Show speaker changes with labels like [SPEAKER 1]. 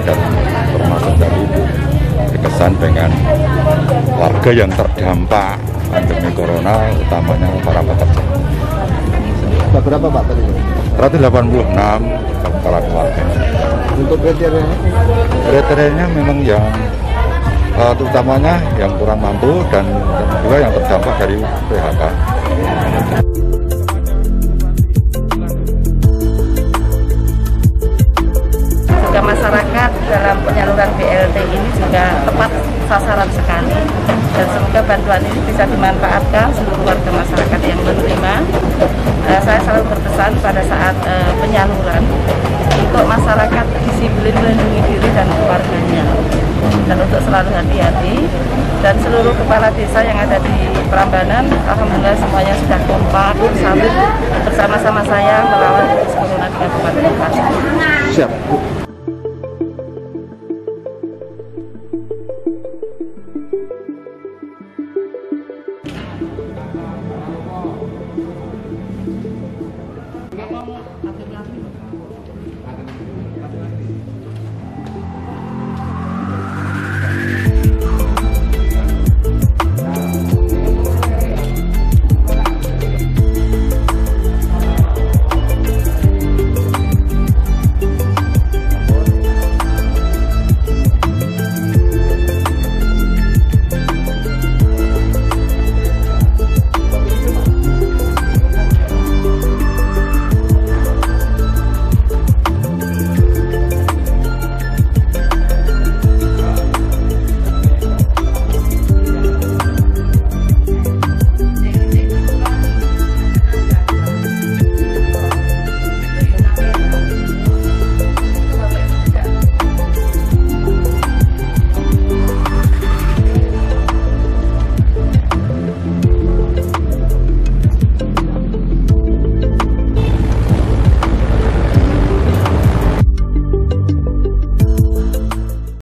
[SPEAKER 1] dan termasuk dari berkesan dengan warga yang terdampak pandemi corona utamanya para pekerja.
[SPEAKER 2] Berapa Pak tadi?
[SPEAKER 1] 186 kepala keluarga.
[SPEAKER 2] Untuk kriterianya?
[SPEAKER 1] Kriterianya memang yang uh, utamanya yang kurang mampu dan, dan juga yang terdampak dari PHK.
[SPEAKER 3] Sasaran sekali dan semoga bantuan ini bisa dimanfaatkan seluruh warga masyarakat yang menerima. Uh, saya selalu berpesan pada saat uh, penyaluran untuk masyarakat disiplin melindungi diri dan keluarganya dan untuk selalu hati-hati dan seluruh kepala desa yang ada di Prambanan Alhamdulillah semuanya sudah kompak bersama bersama-sama saya melawan virus corona di Kabupaten.
[SPEAKER 2] Siap.